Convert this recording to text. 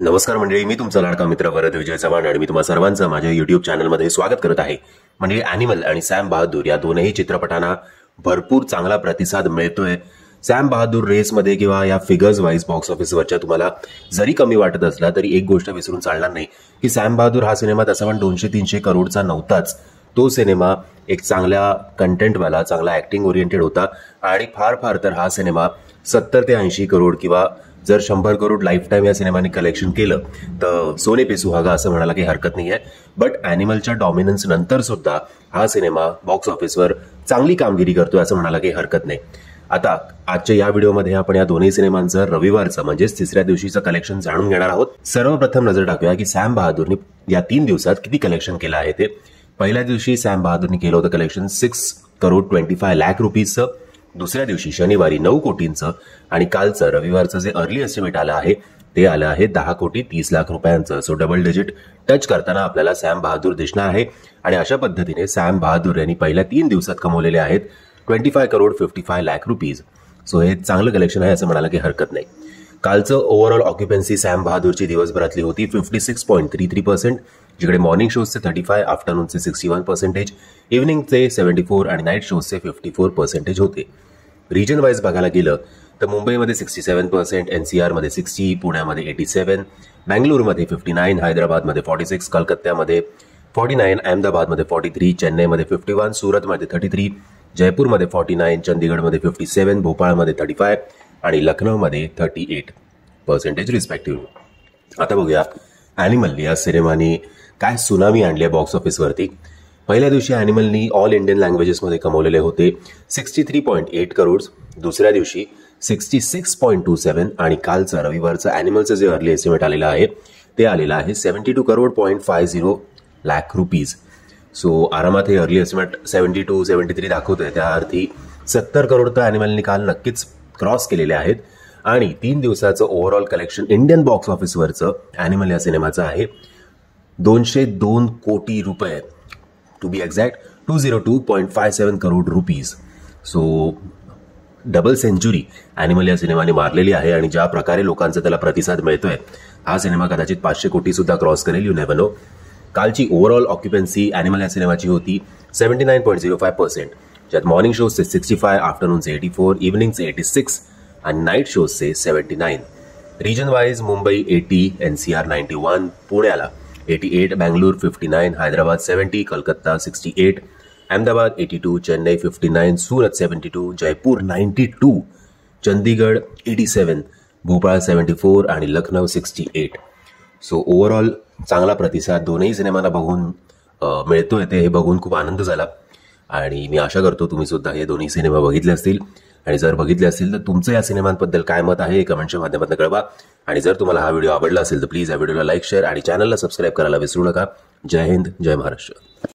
नमस्कार मंडळी मी तुमचा लाडका मित्र वरद विजय चव्हाण आणि मी तुम्हा सर्वांचं माझ्या युट्यूब चॅनलमध्ये स्वागत करत आहे. म्हणजे अॅनिमल आणि सॅम बहादूर या दोनही चित्रपटांना भरपूर चांगला प्रतिसाद मिळतोय. सॅम बहादूर रेसमध्ये किंवा या फिगर्स वाईज बॉक्स ऑफिसवरच्या तुम्हाला जरी कमी वाटत असला तरी एक गोष्ट विसरून चालणार नाही की सॅम बहादूर हा सिनेमा तसा पण दोनशे तीनशे करोडचा नव्हताच. तो सिनेमा एक चांगल्या कंटेंटवाला चांगला ॲक्टिंग ओरिएंटेड होता. आणि फार फार तर हा सिनेमा सत्तर ते ऐंशी करोड किंवा जर शंभर करोड लाईफ टाईम या सिनेमाने कलेक्शन केलं तर सोने पे सुहागा असं म्हणायला काही हरकत नाही आहे बट अॅनिमलच्या डॉमिनन्स नंतर सुद्धा हा सिनेमा बॉक्स ऑफिसवर चांगली कामगिरी करतोय असं म्हणायला काही हरकत नाही. आता आजच्या या व्हिडिओमध्ये आपण या दोन्ही सिनेमांचं रविवारचं म्हणजेच तिसऱ्या दिवशीचं कलेक्शन जाणून घेणार आहोत. सर्वप्रथम नजर टाकूया की सॅम बहादूरने या तीन दिवसात किती कलेक्शन केलं आहे ते. पहिल्या दिवशी सॅम बहादूरनी केलं होतं collection six crore twenty five lakh रुपीजचं दुसऱ्या दिवशी शनिवारी नऊ कोटींचं आणि कालचं रविवारचं जे अर्ली एस्टिमेट आलं आहे ते आलं आहे दहा कोटी तीस लाख रुपयांचं. सो डबल डिजिट टच करताना आपल्याला सॅम बहादूर दिसणार आहे. आणि अशा पद्धतीने सॅम बहादूर यांनी पहिल्या तीन दिवसात कमवलेले आहेत twenty five crore fifty five lakh rupees so हे चांगलं कलेक्शन आहे असं म्हणायला काही हरकत नाही. कालचं ओव्हरऑल ऑक्युपन्सी सॅम बहादूरची दिवसभरातली होती fifty six point three three percent जिकडे मॉर्निंग शोजचे थर्टी फाय आफ्टरनूनचे सिक्स्टी वन पर्सेंटेज इव्हनिंगचे सेव्हन्टी फोर आणि नाईट शोजचे फिफ्टी फोर पर्सेंटेज होते. रिजन वाईज बघायला गेलं तर मुंबईमध्ये sixty seven percent N C आरमध्ये सिक्स्टी पुण्यामध्ये एटी सेवन बँगलोरमध्ये फिफ्टी नाईन हैदराबादमध्ये फॉर्टी सिक्स कलकत्त्यामध्ये फॉर्टी नाईन अहमदाबादमध्ये फॉर्टी थ्री चेन्नईमध्ये फिफ्टी वन सुरतमध्ये थर्टी थ्री जयपूरमध्ये फॉर्टी नाईन चंदीगडमध्ये फिफ्टी सेवन भोपाळमध्ये थर्टी फाय आणि लखनौमध्ये थर्टी एट पर्सेंटेज रिस्पेक्टिव्ह आता बघूया ॲनिमल या सिनेमाने काय सुनामी आणली आहे बॉक्स ऑफिसवरती पहिल्या दिवशी ॲनिमलनी ऑल इंडियन लँग्वेजेसमध्ये कमवलेले होते sixty three point eight crores दुसऱ्या दिवशी sixty six point two seven आणि कालचं रविवारचं ॲनिमलचं जे अर्ली एस्टिमेट आलेलं आहे ते आलेलं आहे seventy two crore point five zero lakh rupees so आरामात हे early estimate seventy two seventy three दाखवतोय. त्या अर्थी सत्तर करोड तर ॲनिमलनी काल नक्कीच क्रॉस केलेले आहेत. आणि तीन दिवसाचं ओव्हरऑल कलेक्शन इंडियन बॉक्स ऑफिसवरचं ॲनिमल या सिनेमाचं आहे. दोनशे दोन कोटी रुपये to be exact two zero two point five seven crore rupees so double century Animal या सिनेमाने मारलेली आहे आणि ज्या प्रकारे लोकांचा त्याला प्रतिसाद मिळतोय हा सिनेमा कदाचित पाचशे कोटी सुद्धा क्रॉस करेल यू नेव्हर नो कालची ओव्हरऑल ऑक्युपन्सी ॲनिमल या सिनेमाची होती seventy nine point zero five percent ज्यात मॉर्निंग शोजचे सिक्स्टी फाय आफ्टरनूनचे एटी फोर इव्हनिंगचे एटी सिक्स आणि night शोजचे seventy nine region wise Mumbai eighty N C R ninety one पुण्याला eighty eight Bangalore fifty nine Hyderabad seventy Calcutta sixty eight Ahmedabad eighty two Chennai fifty nine Surat seventy two Jaipur ninety two Chandigarh eighty seven Bhopal seventy four आणि Lucknow sixty eight so overall चांगला प्रतिसाद दोन्ही सिनेमाला बघून मिळतोय ते हे बघून खूप आनंद झाला आणि मी आशा करतो तुम्ही सुद्धा हे दोन्ही सिनेमा बघितले असतील. आणि जर बघितले असतील तर तुमचं या सिनेमांबद्दल काय मत आहे कमेंटच्या माध्यमातून कळवा. आणि जर तुम्हाला हा व्हिडिओ आवडला असेल तर प्लीज या व्हिडिओला लाईक शेअर आणि चॅनलला सबस्क्राईब करायला विसरू नका. जय हिंद जय महाराष्ट्र.